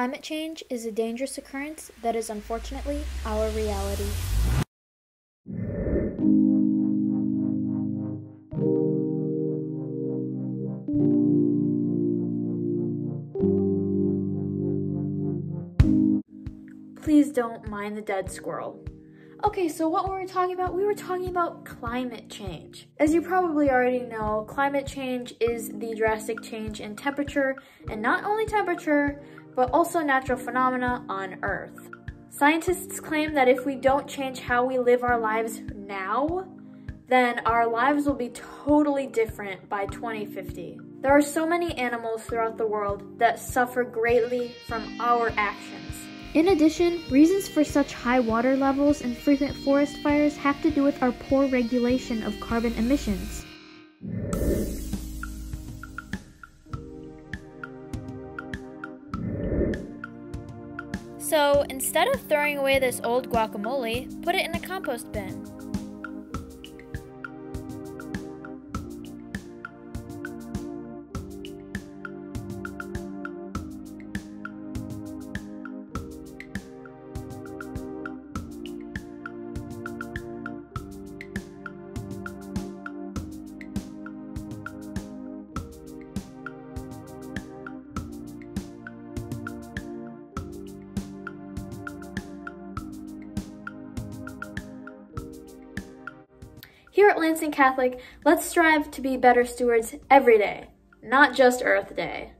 Climate change is a dangerous occurrence that is unfortunately our reality. Please don't mind the dead squirrel. Okay, so what were we talking about? We were talking about climate change. As you probably already know, climate change is the drastic change in temperature, and not only temperature, but also natural phenomena on Earth. Scientists claim that if we don't change how we live our lives now, then our lives will be totally different by 2050. There are so many animals throughout the world that suffer greatly from our actions. In addition, reasons for such high water levels and frequent forest fires have to do with our poor regulation of carbon emissions. So instead of throwing away this old guacamole, put it in a compost bin. Here at Lansing Catholic, let's strive to be better stewards every day, not just Earth Day.